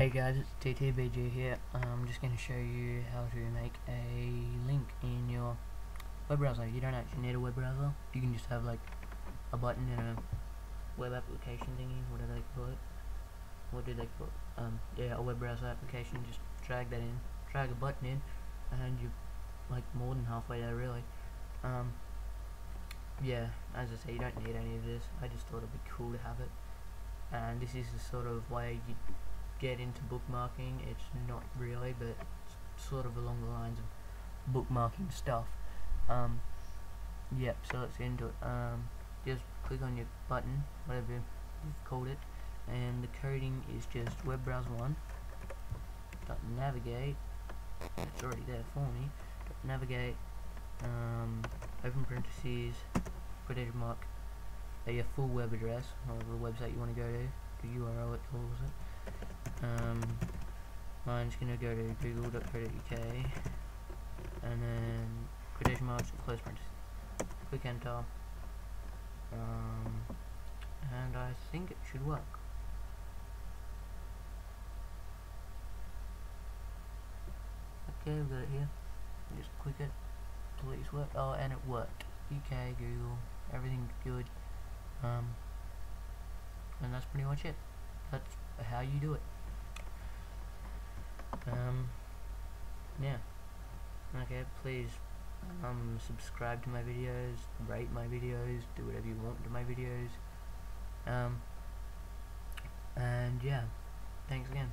Hey guys, it's TTBG here. I'm just going to show you how to make a link in your web browser. You don't actually need a web browser. You can just have like a button in a web application thingy, whatever they call it. What do they call it? Um, yeah, a web browser application. Just drag that in, drag a button in, and you're like more than halfway there really. Um, yeah, as I say, you don't need any of this. I just thought it'd be cool to have it. And this is the sort of way you get into bookmarking. It's not really, but sort of along the lines of bookmarking stuff. Um, yep, so let's get into it. Um, just click on your button, whatever you've called it, and the coding is just web browser one. Dot navigate. It's already there for me. Dot navigate. Um, open parentheses. Quotation mark. Your full web address, or the website you want to go to. The URL it calls it um, mine's gonna go to google.co.uk and then quotation marks close parentheses click enter um, and I think it should work. Okay we've got it here. Just click it. Please work oh and it worked. UK Google everything's good. Um, and that's pretty much it. That's how you do it um, yeah. Okay, please um, subscribe to my videos, rate my videos, do whatever you want to my videos. Um, and yeah, thanks again.